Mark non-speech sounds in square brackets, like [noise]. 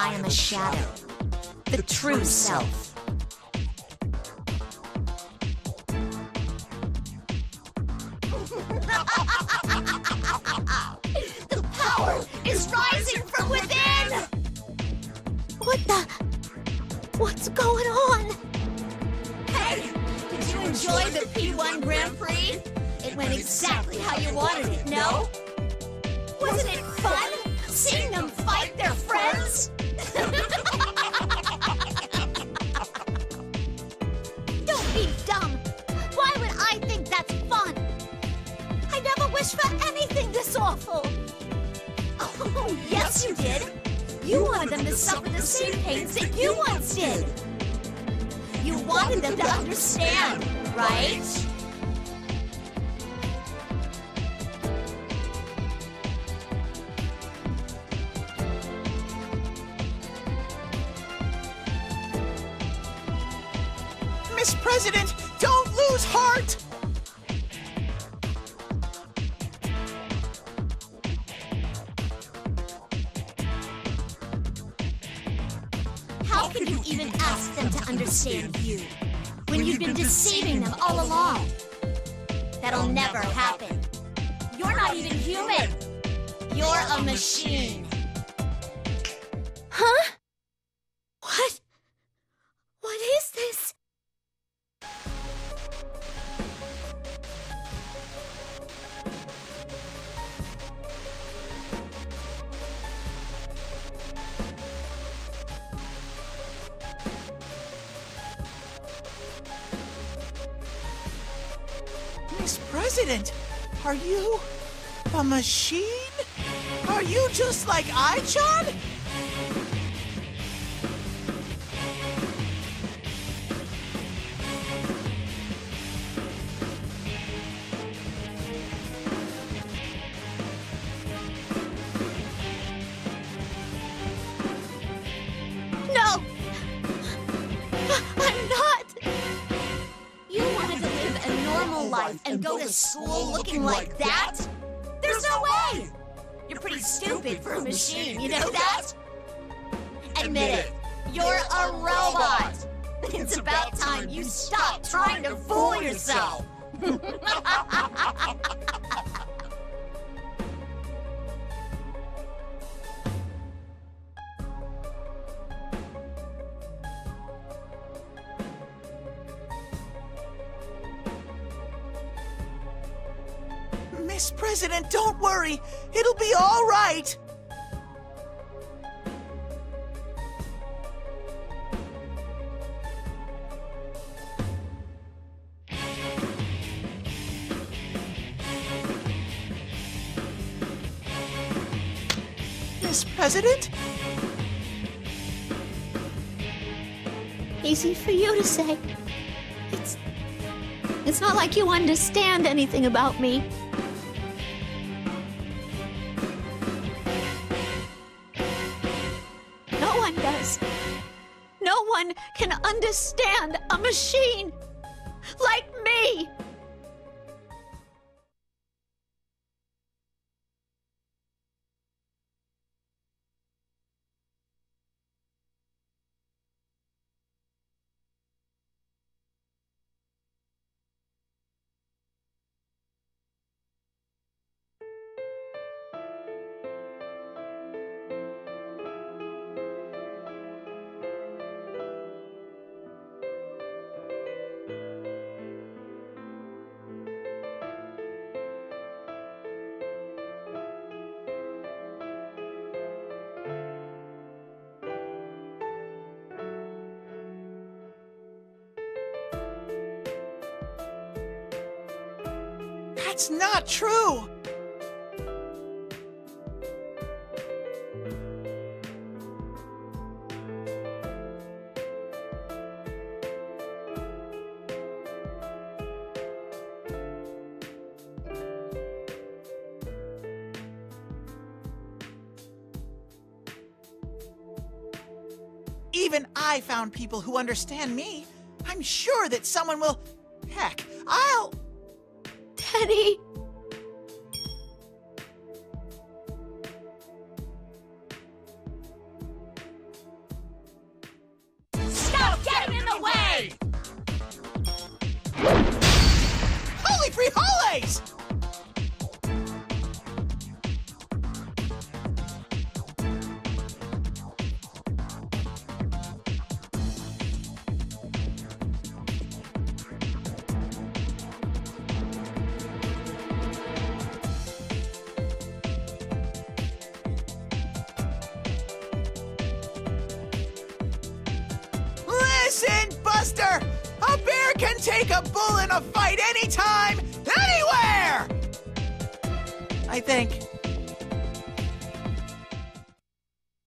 I am a shadow. The true self. [laughs] the power is rising from within! What the? What's going on? Hey, did you enjoy the P1 Grand Prix? It went exactly how you wanted it, no? Wasn't it fun seeing them fight You did. You wanted them to suffer the same pains that you once did. You wanted them to understand, right? Miss President, don't lose heart! Can you even ask them to understand you when you've been deceiving them all along? That'll never happen. You're not even human. You're a machine. Miss President, are you a machine? Are you just like I-chan? Life and go to school looking like that? There's no way! You're pretty stupid for a machine, you know that? Admit it, you're a robot! [laughs] It's about time you stop trying to fool yourself! [laughs] [laughs] Miss President, don't worry. It'll be all right. Miss President? Easy for you to say. It's. It's not like you understand anything about me. No one can understand a machine like me. That's not true. Even I found people who understand me. I'm sure that someone will. Heck, I'll. Teddie. A bear can take a bull in a fight anytime, anywhere! I think